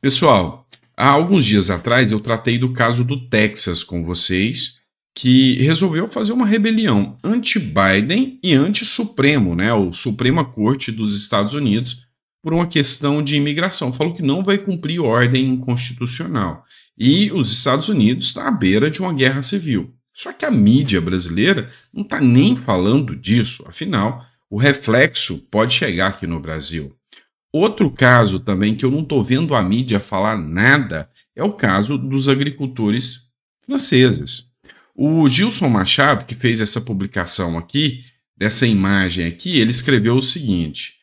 Pessoal, há alguns dias atrás eu tratei do caso do Texas com vocês, que resolveu fazer uma rebelião anti-Biden e anti-Supremo, né, o Suprema Corte dos Estados Unidos, por uma questão de imigração. Falou que não vai cumprir ordem constitucional. E os Estados Unidos está à beira de uma guerra civil. Só que a mídia brasileira não está nem falando disso, afinal, o reflexo pode chegar aqui no Brasil. Outro caso também que eu não estou vendo a mídia falar nada é o caso dos agricultores franceses. O Gilson Machado, que fez essa publicação aqui, dessa imagem aqui, ele escreveu o seguinte: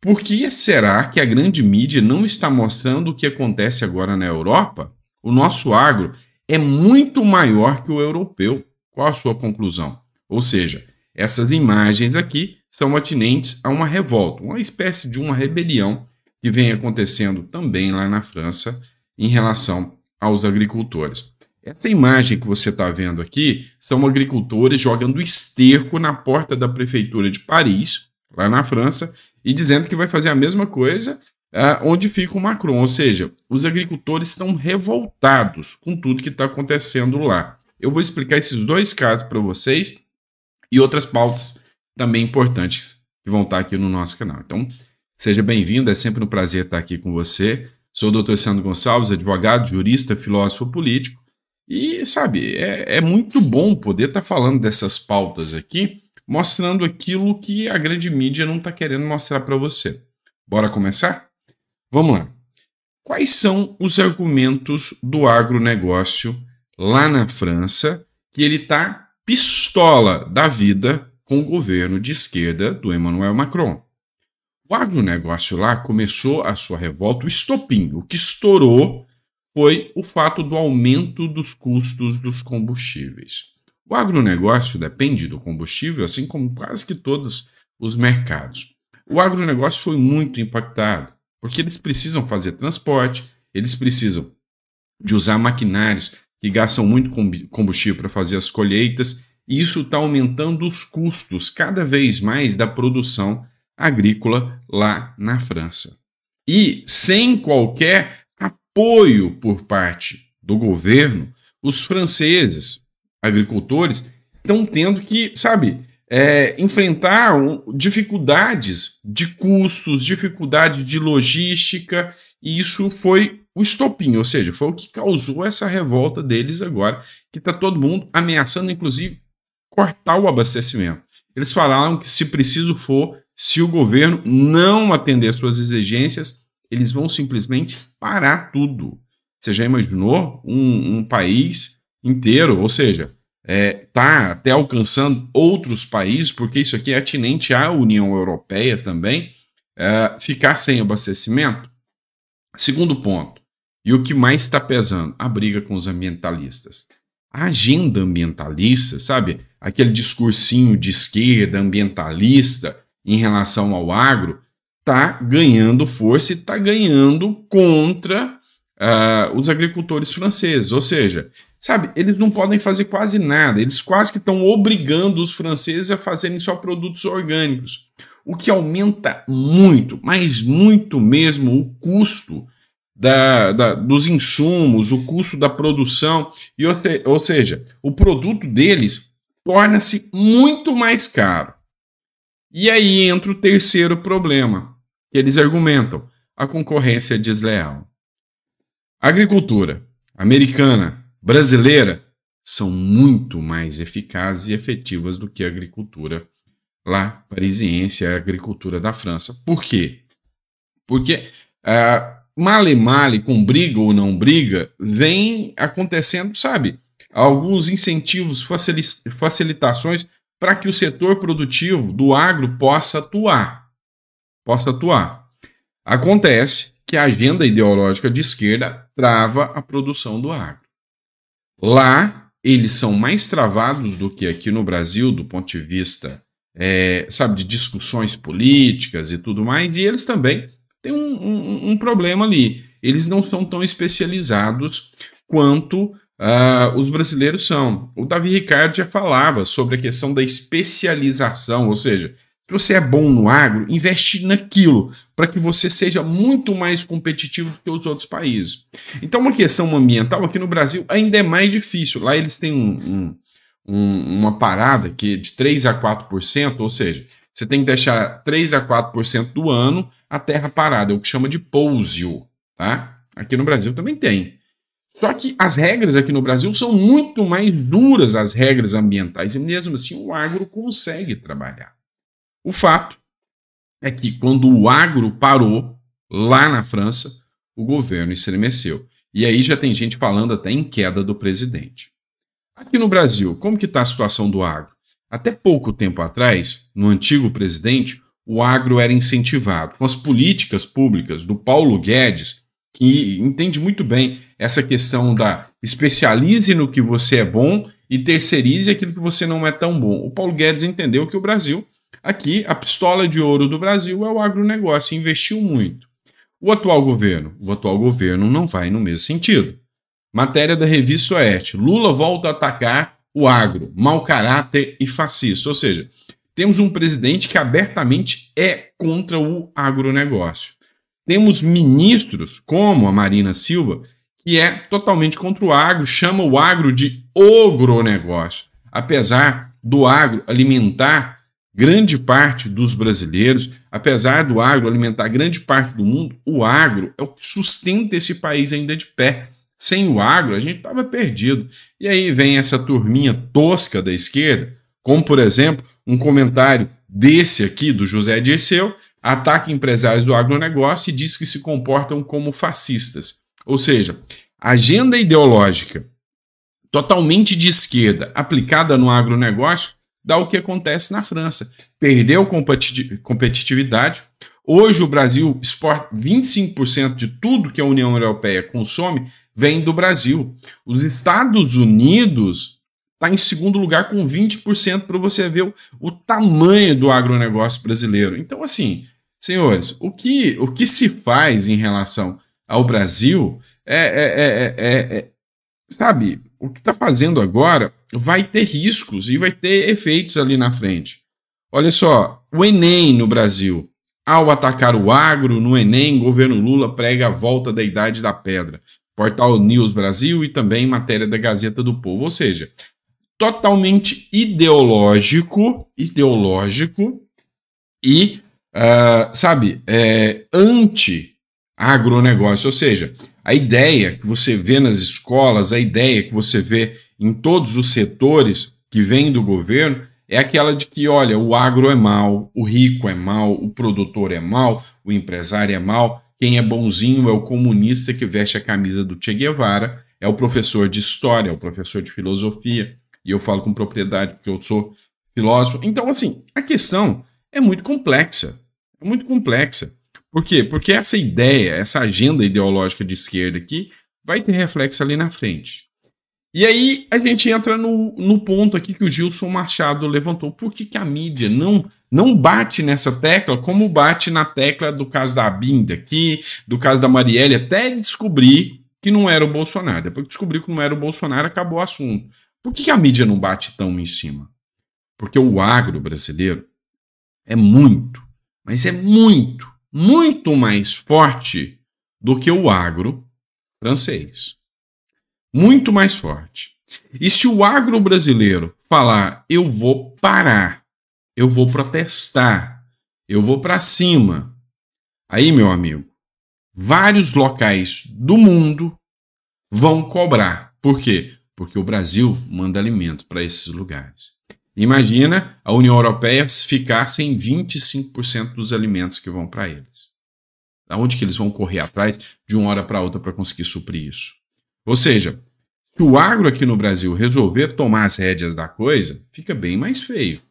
Por que será que a grande mídia não está mostrando o que acontece agora na Europa? O nosso agro é muito maior que o europeu. Qual a sua conclusão? Ou seja, essas imagens aqui são atinentes a uma revolta, uma espécie de uma rebelião que vem acontecendo também lá na França em relação aos agricultores. Essa imagem que você está vendo aqui são agricultores jogando esterco na porta da prefeitura de Paris, lá na França, e dizendo que vai fazer a mesma coisa uh, onde fica o Macron. Ou seja, os agricultores estão revoltados com tudo que está acontecendo lá. Eu vou explicar esses dois casos para vocês e outras pautas também importantes que vão estar aqui no nosso canal. Então, seja bem-vindo, é sempre um prazer estar aqui com você. Sou o Dr. Sandro Gonçalves, advogado, jurista, filósofo político. E, sabe, é, é muito bom poder estar falando dessas pautas aqui, mostrando aquilo que a grande mídia não está querendo mostrar para você. Bora começar? Vamos lá. Quais são os argumentos do agronegócio lá na França que ele está pistola da vida com o governo de esquerda do Emmanuel Macron. O agronegócio lá começou a sua revolta, o estopim, o que estourou foi o fato do aumento dos custos dos combustíveis. O agronegócio depende do combustível, assim como quase que todos os mercados. O agronegócio foi muito impactado, porque eles precisam fazer transporte, eles precisam de usar maquinários que gastam muito combustível para fazer as colheitas, e isso está aumentando os custos cada vez mais da produção agrícola lá na França. E sem qualquer apoio por parte do governo, os franceses, agricultores, estão tendo que, sabe, é, enfrentar dificuldades de custos, dificuldade de logística, e isso foi o estopim, ou seja, foi o que causou essa revolta deles agora, que está todo mundo ameaçando, inclusive, cortar o abastecimento. Eles falaram que, se preciso for, se o governo não atender suas exigências, eles vão simplesmente parar tudo. Você já imaginou um, um país inteiro, ou seja, está é, tá até alcançando outros países, porque isso aqui é atinente à União Europeia também, é, ficar sem abastecimento? Segundo ponto, e o que mais está pesando? A briga com os ambientalistas. A agenda ambientalista, sabe? aquele discursinho de esquerda ambientalista em relação ao agro está ganhando força e está ganhando contra uh, os agricultores franceses. Ou seja, sabe, eles não podem fazer quase nada, eles quase que estão obrigando os franceses a fazerem só produtos orgânicos, o que aumenta muito, mas muito mesmo, o custo da, da, dos insumos, o custo da produção, e, ou seja, o produto deles torna-se muito mais caro. E aí entra o terceiro problema, que eles argumentam: a concorrência desleal. A agricultura americana, brasileira, são muito mais eficazes e efetivas do que a agricultura lá parisiense, a agricultura da França. Por quê? Porque uh, male male, com briga ou não briga, vem acontecendo, sabe? alguns incentivos, facilitações para que o setor produtivo do agro possa atuar. Possa atuar. Acontece que a agenda ideológica de esquerda trava a produção do agro. Lá, eles são mais travados do que aqui no Brasil, do ponto de vista, é, sabe, de discussões políticas e tudo mais, e eles também têm um, um, um problema ali. Eles não são tão especializados quanto Uh, os brasileiros são. O Davi Ricardo já falava sobre a questão da especialização, ou seja, Se você é bom no agro, investe naquilo, para que você seja muito mais competitivo do que os outros países. Então, uma questão ambiental aqui no Brasil ainda é mais difícil. Lá eles têm um, um, uma parada que é de 3 a 4%, ou seja, você tem que deixar 3 a 4% do ano a terra parada, é o que chama de pousio. Tá? Aqui no Brasil também tem. Só que as regras aqui no Brasil são muito mais duras, as regras ambientais, e mesmo assim o agro consegue trabalhar. O fato é que quando o agro parou lá na França, o governo estremeceu. E aí já tem gente falando até em queda do presidente. Aqui no Brasil, como que está a situação do agro? Até pouco tempo atrás, no antigo presidente, o agro era incentivado. Com as políticas públicas do Paulo Guedes, que entende muito bem essa questão da especialize no que você é bom e terceirize aquilo que você não é tão bom. O Paulo Guedes entendeu que o Brasil Aqui, a pistola de ouro do Brasil é o agronegócio, investiu muito. O atual governo? O atual governo não vai no mesmo sentido. Matéria da revista Oeste: Lula volta a atacar o agro, mau caráter e fascista. Ou seja, temos um presidente que abertamente é contra o agronegócio. Temos ministros, como a Marina Silva, que é totalmente contra o agro, chama o agro de ogronegócio. Apesar do agro alimentar grande parte dos brasileiros, apesar do agro alimentar grande parte do mundo, o agro é o que sustenta esse país ainda de pé. Sem o agro, a gente estava perdido. E aí vem essa turminha tosca da esquerda, como por exemplo, um comentário desse aqui do José Dirceu, ataca empresários do agronegócio e diz que se comportam como fascistas. Ou seja, agenda ideológica totalmente de esquerda aplicada no agronegócio dá o que acontece na França. Perdeu competitividade. Hoje o Brasil exporta 25% de tudo que a União Europeia consome vem do Brasil. Os Estados Unidos está em segundo lugar com 20% para você ver o, o, tamanho do agronegócio brasileiro. Então, assim, senhores, o que, o que se faz em relação ao Brasil é, é, é, é sabe, o que está fazendo agora vai ter riscos e vai ter efeitos ali na frente. Olha só, o Enem no Brasil. Ao atacar o agro, no Enem, governo Lula prega a volta da idade da pedra. Portal News Brasil e também matéria da Gazeta do Povo. Ou seja, totalmente ideológico, ideológico e, uh, sabe, é, anti-agronegócio. Ou seja, a ideia que você vê nas escolas, a ideia que você vê em todos os setores que vem do governo, é aquela de que, olha, o agro é mal, o rico é mal, o produtor é mal, o empresário é mal, quem é bonzinho é o comunista que veste a camisa do Che Guevara, é o professor de história, é o professor de filosofia, e eu falo com propriedade porque eu sou filósofo. Então, assim, a questão é muito complexa, é muito complexa. Por quê? Porque essa ideia, essa agenda ideológica de esquerda aqui, vai ter reflexo ali na frente. E aí a gente entra no, no ponto aqui que o Gilson Machado levantou. Por que, que a mídia não não bate nessa tecla como bate na tecla do caso da Binda aqui, do caso da Marielle, até descobrir que não era o Bolsonaro. Depois que descobriu que não era o Bolsonaro, acabou o assunto. Por que, a mídia não bate tão em cima? Porque o agro brasileiro é muito, mas é muito muito mais forte do que o agro francês. Muito mais forte. E se o agro brasileiro falar, eu vou parar, eu vou protestar, eu vou para cima, aí, meu amigo, vários locais do mundo vão cobrar. Por quê? Porque o Brasil manda alimento para esses lugares. Imagina a União Europeia ficar sem 25% dos alimentos que vão para eles. Aonde que eles vão correr atrás de uma hora para outra para conseguir suprir isso? Ou seja, se o agro aqui no Brasil resolver tomar as rédeas da coisa, fica bem mais feio.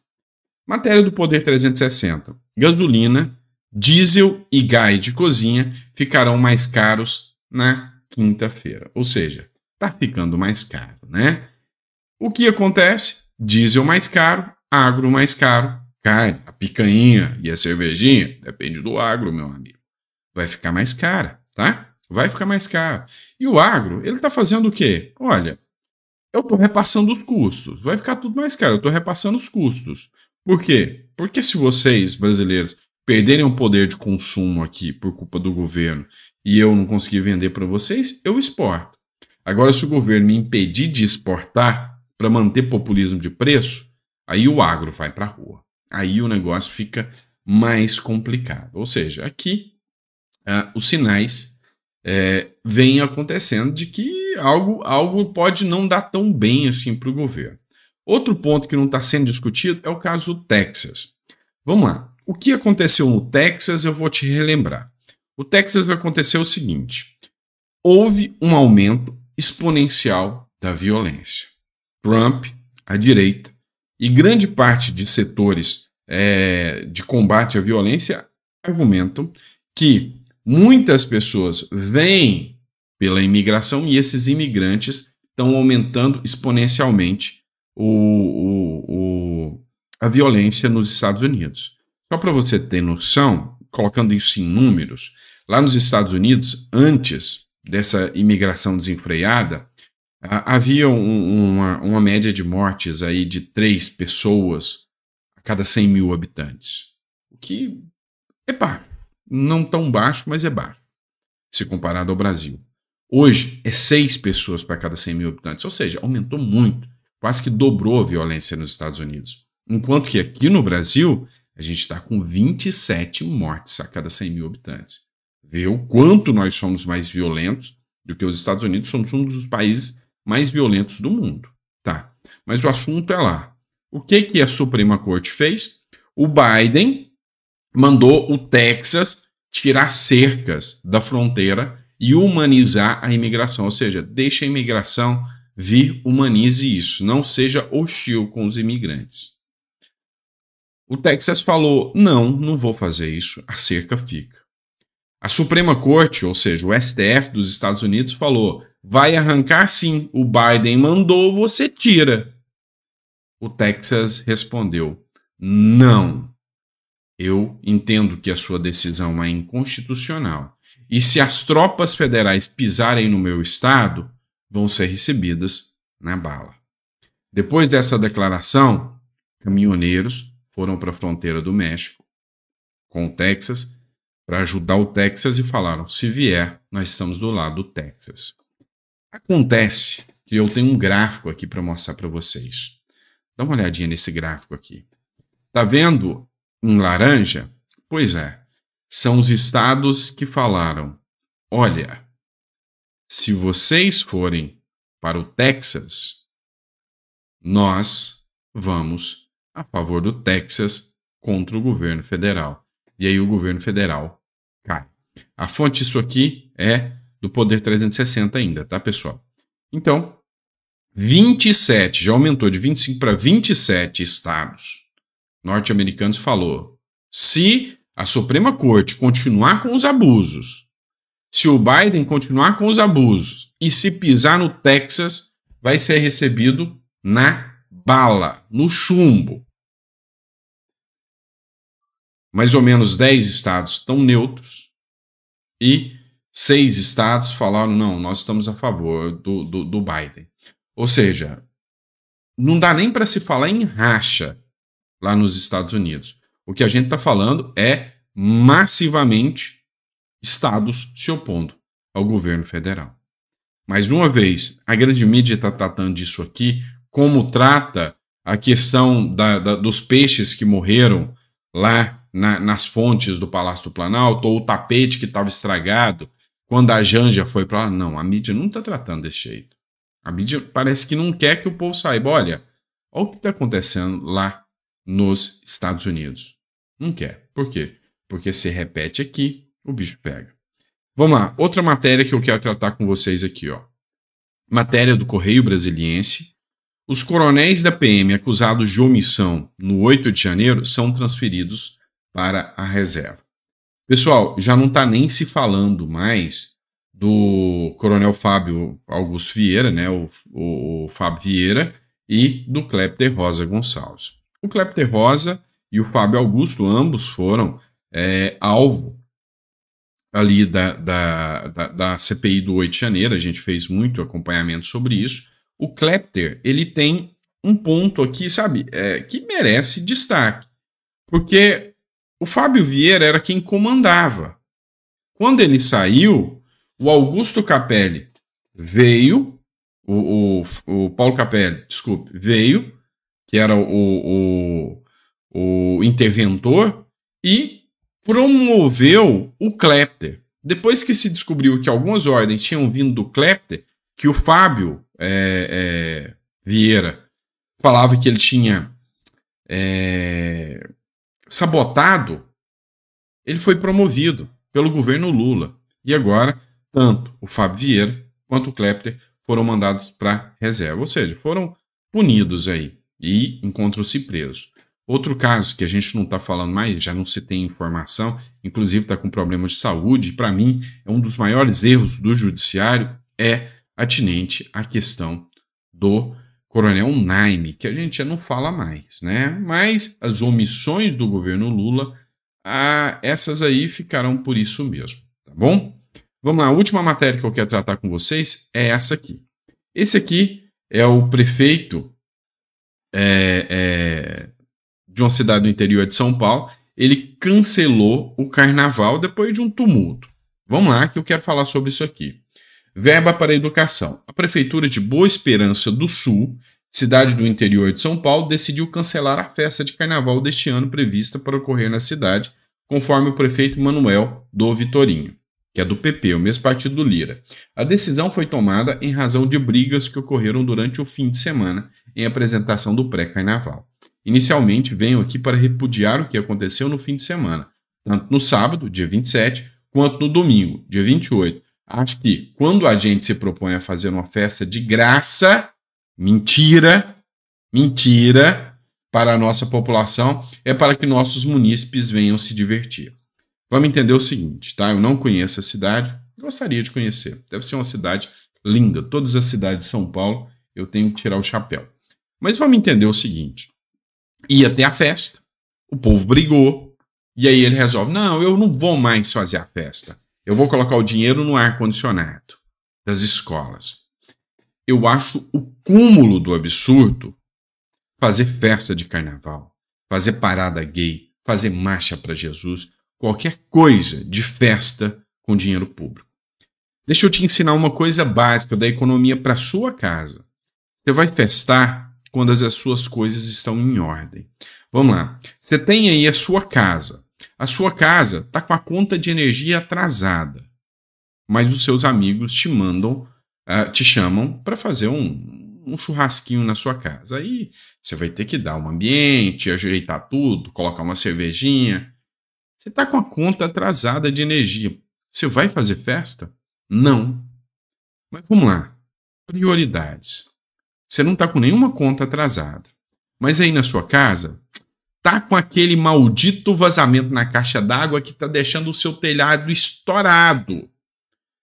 Matéria do Poder 360. Gasolina, diesel e gás de cozinha ficarão mais caros na quinta-feira. Ou seja, está ficando mais caro, né? O que acontece? Diesel mais caro, agro mais caro, carne, a picanha e a cervejinha, depende do agro, meu amigo. Vai ficar mais cara, tá? Vai ficar mais caro. E o agro, ele está fazendo o quê? Olha, eu estou repassando os custos. Vai ficar tudo mais caro, eu estou repassando os custos. Por quê? Porque se vocês, brasileiros, perderem o poder de consumo aqui por culpa do governo e eu não conseguir vender para vocês, eu exporto. Agora, se o governo impedir de exportar para manter populismo de preço, aí o agro vai para a rua. Aí o negócio fica mais complicado. Ou seja, aqui uh, os sinais é, vêm acontecendo de que algo, algo pode não dar tão bem assim para o governo. Outro ponto que não está sendo discutido é o caso do Texas. Vamos lá. O que aconteceu no Texas eu vou te relembrar. O Texas aconteceu o seguinte: houve um aumento exponencial da violência. Trump, a direita e grande parte de setores é, de combate à violência argumentam que muitas pessoas vêm pela imigração e esses imigrantes estão aumentando exponencialmente o, o, o, a violência nos Estados Unidos. Só para você ter noção, colocando isso em números, lá nos Estados Unidos, antes dessa imigração desenfreada, havia um, uma, uma média de mortes aí de três pessoas a cada 100 mil habitantes. O que é baixo. Não tão baixo, mas é baixo, se comparado ao Brasil. Hoje é seis pessoas para cada 100 mil habitantes, ou seja, aumentou muito, quase que dobrou a violência nos Estados Unidos. Enquanto que aqui no Brasil, a gente está com 27 mortes a cada 100 mil habitantes. Vê o quanto nós somos mais violentos do que os Estados Unidos, somos um dos países mais violentos do mundo. Tá. Mas o assunto é lá. O que, que a Suprema Corte fez? O Biden mandou o Texas tirar cercas da fronteira e humanizar a imigração, ou seja, deixa a imigração vir, humanize isso, não seja hostil com os imigrantes. O Texas falou: não, não vou fazer isso, a cerca fica. A Suprema Corte, ou seja, o STF dos Estados Unidos, falou: vai arrancar sim, o Biden mandou, você tira. O Texas respondeu: não. Eu entendo que a sua decisão é inconstitucional. E se as tropas federais pisarem no meu estado, vão ser recebidas na bala. Depois dessa declaração, caminhoneiros foram para a fronteira do México com o Texas para ajudar o Texas e falaram: se vier, nós estamos do lado do Texas. Acontece que eu tenho um gráfico aqui para mostrar para vocês. Dá uma olhadinha nesse gráfico aqui. Tá vendo em laranja? Pois é, são os estados que falaram: olha, se vocês forem para o Texas, nós vamos a favor do Texas contra o governo federal. E aí o governo federal cai. A fonte disso aqui é do Poder 360 ainda, tá, pessoal? Então, 27, já aumentou de 25 para 27 estados norte-americanos falou: se a Suprema Corte continuar com os abusos, se o Biden continuar com os abusos e se pisar no Texas, vai ser recebido na bala, no chumbo mais ou menos 10 estados estão neutros e seis estados falaram: não, nós estamos a favor do, do, do Biden. Ou seja, não dá nem para se falar em racha lá nos Estados Unidos. O que a gente está falando é massivamente estados se opondo ao governo federal. Mais uma vez, a grande mídia está tratando disso aqui como trata a questão da, da, dos peixes que morreram lá na, nas fontes do Palácio do Planalto, ou o tapete que estava estragado quando a Janja foi para lá. Não, a mídia não está tratando desse jeito. A mídia parece que não quer que o povo saiba. Olha, olha o que está acontecendo lá nos Estados Unidos. Não quer. Por quê? Porque se repete aqui, o bicho pega. Vamos lá, outra matéria que eu quero tratar com vocês aqui, ó. Matéria do Correio Brasiliense. Os coronéis da PM acusados de omissão no 8 de janeiro são transferidos para a reserva. Pessoal, já não está nem se falando mais do Coronel Fábio Augusto Vieira, né, o, o, o Fábio Vieira, e do Clepter Rosa Gonçalves. O Clepter Rosa e o Fábio Augusto, ambos foram é, alvo ali da, da, da, da, CPI do 8 de janeiro, a gente fez muito acompanhamento sobre isso. O Klepter, ele tem um ponto aqui, sabe, é, que merece destaque. Porque o Fábio Vieira era quem comandava. Quando ele saiu, o Augusto Capelli veio, o, o, o Paulo Capelli, desculpe, veio, que era o, o, o interventor, e promoveu o Klepter. Depois que se descobriu que algumas ordens tinham vindo do Klepter, que o Fábio é, é, Vieira falava que ele tinha é, sabotado, ele foi promovido pelo governo Lula. E agora, tanto o Fábio Vieira quanto o Klepter foram mandados para reserva, ou seja, foram punidos aí e encontram-se presos. Outro caso que a gente não está falando mais, já não se tem informação, inclusive está com problemas de saúde, para mim é um dos maiores erros do judiciário, é atinente à questão do Coronel Naime, que a gente já não fala mais, né? Mas as omissões do governo Lula, ah, essas aí ficarão por isso mesmo, tá bom? Vamos lá, a última matéria que eu quero tratar com vocês é essa aqui. Esse aqui é o prefeito é, é, de uma cidade do interior de São Paulo. Ele cancelou o carnaval depois de um tumulto. Vamos lá, que eu quero falar sobre isso aqui. Verba para educação. A Prefeitura de Boa Esperança do Sul, cidade do interior de São Paulo, decidiu cancelar a festa de carnaval deste ano prevista para ocorrer na cidade, conforme o prefeito Manuel do Vitorinho, que é do PP, o mesmo partido do Lira. A decisão foi tomada em razão de brigas que ocorreram durante o fim de semana em apresentação do pré-carnaval. Inicialmente, venho aqui para repudiar o que aconteceu no fim de semana, tanto no sábado, dia 27, quanto no domingo, dia 28, Acho que quando a gente se propõe a fazer uma festa de graça, mentira, mentira, para a nossa população, é para que nossos munícipes venham se divertir. Vamos entender o seguinte, tá? Eu não conheço a cidade, gostaria de conhecer. Deve ser uma cidade linda. Todas as cidades de São Paulo, eu tenho que tirar o chapéu. Mas vamos entender o seguinte: ia ter a festa, o povo brigou, e aí ele resolve: não, eu não vou mais fazer a festa. Eu vou colocar o dinheiro no ar-condicionado das escolas. Eu acho o cúmulo do absurdo fazer festa de carnaval, fazer parada gay, fazer marcha para Jesus, qualquer coisa de festa com dinheiro público. Deixa eu te ensinar uma coisa básica da economia para sua casa. Você vai festar quando as suas coisas estão em ordem. Vamos lá. Você tem aí a sua casa. A sua casa está com a conta de energia atrasada, mas os seus amigos te mandam, uh, te chamam para fazer um, um churrasquinho na sua casa. Aí você vai ter que dar um ambiente, ajeitar tudo, colocar uma cervejinha. Você está com a conta atrasada de energia. Você vai fazer festa? Não. Mas vamos lá. Prioridades. Você não está com nenhuma conta atrasada. Mas aí na sua casa, tá com aquele maldito vazamento na caixa d'água que tá deixando o seu telhado estourado.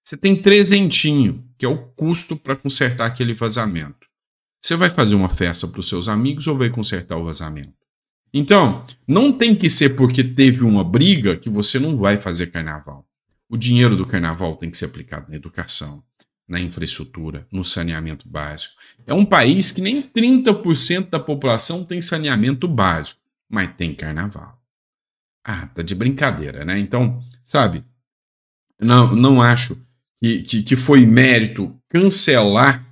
Você tem trezentinho, que é o custo para consertar aquele vazamento. Você vai fazer uma festa para os seus amigos ou vai consertar o vazamento? Então, não tem que ser porque teve uma briga que você não vai fazer carnaval. O dinheiro do carnaval tem que ser aplicado na educação, na infraestrutura, no saneamento básico. É um país que nem 30% da população tem saneamento básico mas tem carnaval. Ah, tá de brincadeira, né? Então, sabe, não, não acho que, que, que foi mérito cancelar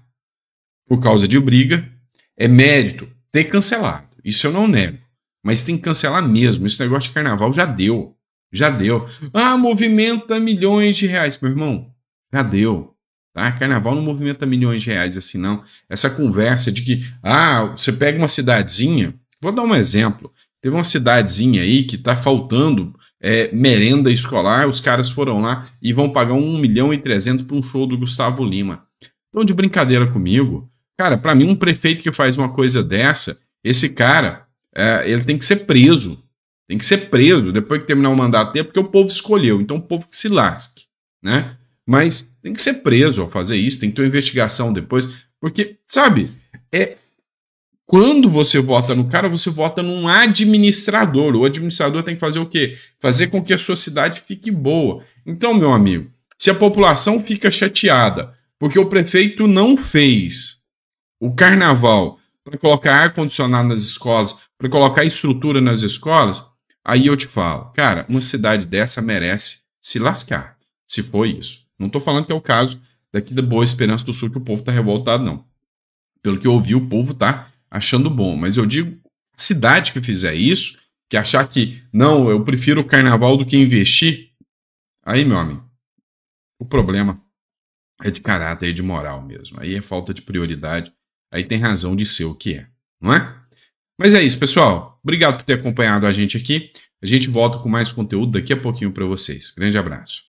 por causa de briga. É mérito ter cancelado. Isso eu não nego. Mas tem que cancelar mesmo. Esse negócio de carnaval já deu. Já deu. Ah, movimenta milhões de reais. Meu irmão, já deu. Tá? Carnaval não movimenta milhões de reais assim, não. Essa conversa de que, ah, você pega uma cidadezinha. Vou dar um exemplo. Teve uma cidadezinha aí que tá faltando é, merenda escolar, os caras foram lá e vão pagar 1 milhão e 300 para um show do Gustavo Lima. Então, de brincadeira comigo, cara, para mim, um prefeito que faz uma coisa dessa, esse cara, é, ele tem que ser preso. Tem que ser preso depois que terminar o mandato dele, porque o povo escolheu. Então, o povo que se lasque, né? Mas tem que ser preso ao fazer isso, tem que ter uma investigação depois, porque, sabe, é, quando você vota no cara, você vota num administrador. O administrador tem que fazer o quê? Fazer com que a sua cidade fique boa. Então, meu amigo, se a população fica chateada porque o prefeito não fez o carnaval para colocar ar-condicionado nas escolas, para colocar estrutura nas escolas, Aí eu te falo, cara, uma cidade dessa merece se lascar, se for isso. Não tô falando que é o caso daqui da Boa Esperança do Sul que o povo tá revoltado, não. Pelo que eu ouvi, o povo tá achando bom. Mas eu digo, cidade que fizer isso, que achar que, não, eu prefiro o carnaval do que investir, aí, meu amigo, o problema é de caráter e de moral mesmo. Aí é falta de prioridade. Aí tem razão de ser o que é, não é? Mas é isso, pessoal. Obrigado por ter acompanhado a gente aqui. A gente volta com mais conteúdo daqui a pouquinho para vocês. Grande abraço.